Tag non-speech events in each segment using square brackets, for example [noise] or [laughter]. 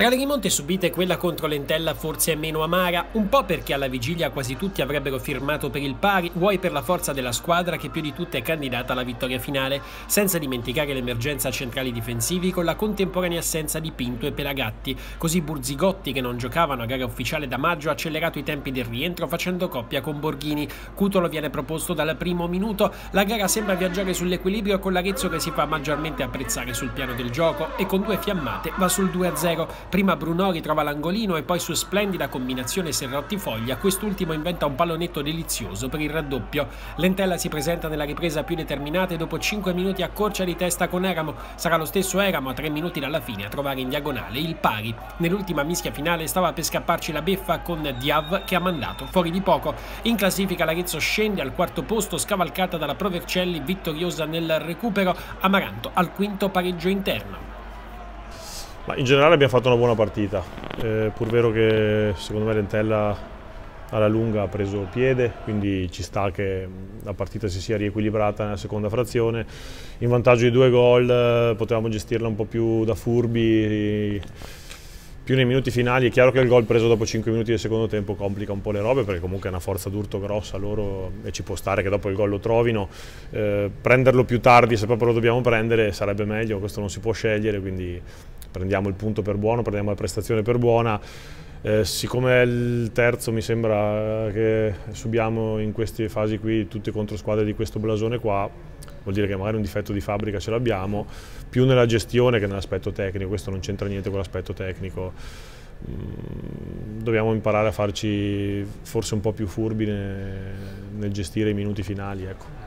Tra le rimonte subite quella contro l'Entella forse è meno amara, un po' perché alla vigilia quasi tutti avrebbero firmato per il pari, vuoi per la forza della squadra che più di tutte è candidata alla vittoria finale, senza dimenticare l'emergenza a centrali difensivi con la contemporanea assenza di Pinto e Pelagatti, così Burzigotti che non giocavano a gara ufficiale da maggio ha accelerato i tempi del rientro facendo coppia con Borghini, Cutolo viene proposto dal primo minuto, la gara sembra viaggiare sull'equilibrio con l'Arezzo che si fa maggiormente apprezzare sul piano del gioco e con due fiammate va sul 2-0 Prima Brunori trova l'angolino e poi su splendida combinazione Serrotti-Foglia, quest'ultimo inventa un pallonetto delizioso per il raddoppio. Lentella si presenta nella ripresa più determinata e dopo 5 minuti accorcia di testa con Eramo. Sarà lo stesso Eramo a 3 minuti dalla fine a trovare in diagonale il pari. Nell'ultima mischia finale stava per scapparci la beffa con Diav che ha mandato fuori di poco. In classifica l'Arezzo scende al quarto posto scavalcata dalla Provercelli vittoriosa nel recupero, Amaranto al quinto pareggio interno. Ma in generale abbiamo fatto una buona partita, eh, pur vero che secondo me Lentella alla lunga ha preso piede, quindi ci sta che la partita si sia riequilibrata nella seconda frazione. In vantaggio di due gol eh, potevamo gestirla un po' più da furbi, più nei minuti finali. È chiaro che il gol preso dopo 5 minuti del secondo tempo complica un po' le robe perché comunque è una forza d'urto grossa loro e ci può stare che dopo il gol lo trovino. Eh, prenderlo più tardi se proprio lo dobbiamo prendere sarebbe meglio, questo non si può scegliere, quindi prendiamo il punto per buono, prendiamo la prestazione per buona. Eh, siccome è il terzo mi sembra che subiamo in queste fasi qui tutte contro squadre di questo blasone qua, vuol dire che magari un difetto di fabbrica ce l'abbiamo, più nella gestione che nell'aspetto tecnico, questo non c'entra niente con l'aspetto tecnico. Mm, dobbiamo imparare a farci forse un po' più furbi nel, gestire i minuti finali. Ecco.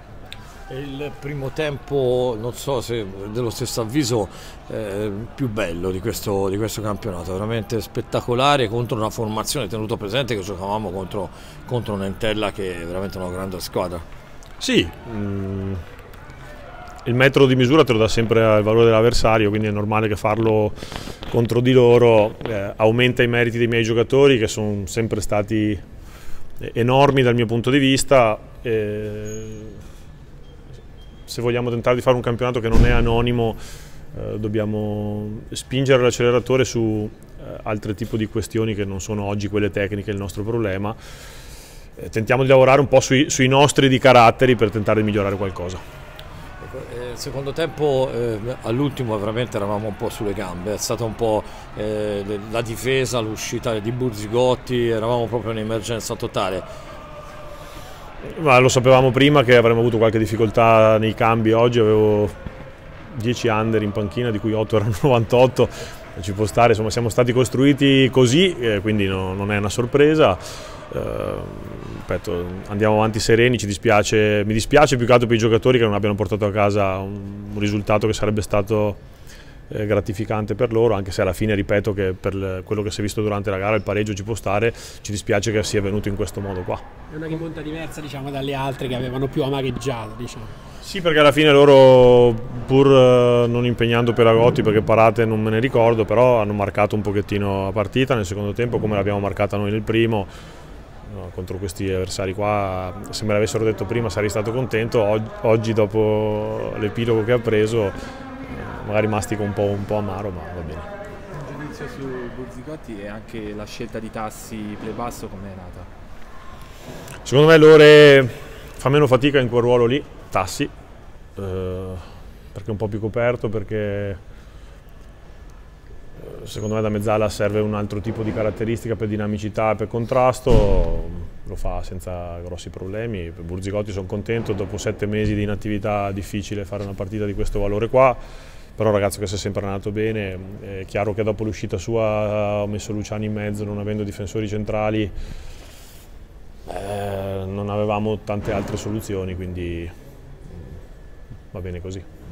Il primo tempo, non so se dello stesso avviso, eh, più bello di questo, di questo, campionato, veramente spettacolare contro una formazione tenuto presente che giocavamo contro, contro un'Entella che è veramente una grande squadra. Sì, mm, il metro di misura te lo dà sempre il valore dell'avversario, quindi è normale che farlo contro di loro eh, aumenta i meriti dei miei giocatori che sono sempre stati enormi dal mio punto di vista. Eh, se vogliamo tentare di fare un campionato che non è anonimo eh, dobbiamo spingere l'acceleratore su eh, altri tipi di questioni che non sono oggi quelle tecniche il nostro problema. Eh, tentiamo di lavorare un po' sui, sui, nostri di caratteri per tentare di migliorare qualcosa. Ecco, eh, secondo tempo eh, all'ultimo veramente eravamo un po' sulle gambe, è stata un po' eh, la difesa, l'uscita di Burzigotti, eravamo proprio in emergenza totale ma lo sapevamo prima che avremmo avuto qualche difficoltà nei cambi oggi, avevo 10 under in panchina di cui 8 [laughs] erano 98, ci può stare, insomma siamo stati costruiti così, eh, quindi no, non è una sorpresa. Eh, ripeto, andiamo avanti sereni, dispiace, mi dispiace più che altro per i giocatori che non abbiano portato a casa un, un risultato che sarebbe stato eh, gratificante per loro, anche se alla fine ripeto che per quello che si è visto durante la gara il pareggio ci può stare, ci dispiace che sia venuto in questo modo qua. È una rimonta diversa diciamo, dalle altre che avevano più amareggiato. Diciamo. Sì, perché alla fine loro, pur eh, non impegnando Peragotti, perché parate non me ne ricordo, però hanno marcato un pochettino la partita nel secondo tempo, come l'abbiamo marcata noi nel primo. Contro questi avversari qua, se me l'avessero detto prima sarei stato contento, oggi dopo l'epilogo che ha preso magari mastico un po', un po', amaro, ma va bene. Un giudizio su Burzicotti e anche la scelta di Tassi play-basso come è nata? Secondo me Lore fa meno fatica in quel ruolo lì, Tassi, eh, perché è un po' più coperto, perché eh, secondo me da mezzala serve un altro tipo di caratteristica per dinamicità e per contrasto, lo fa senza grossi problemi. Per Burzicotti sono contento, dopo sette mesi di inattività difficile fare una partita di questo valore qua però un ragazzo che si è sempre allenato bene, è chiaro che dopo l'uscita sua ho messo Luciani in mezzo non avendo difensori centrali, eh, non avevamo tante altre soluzioni, quindi va bene così.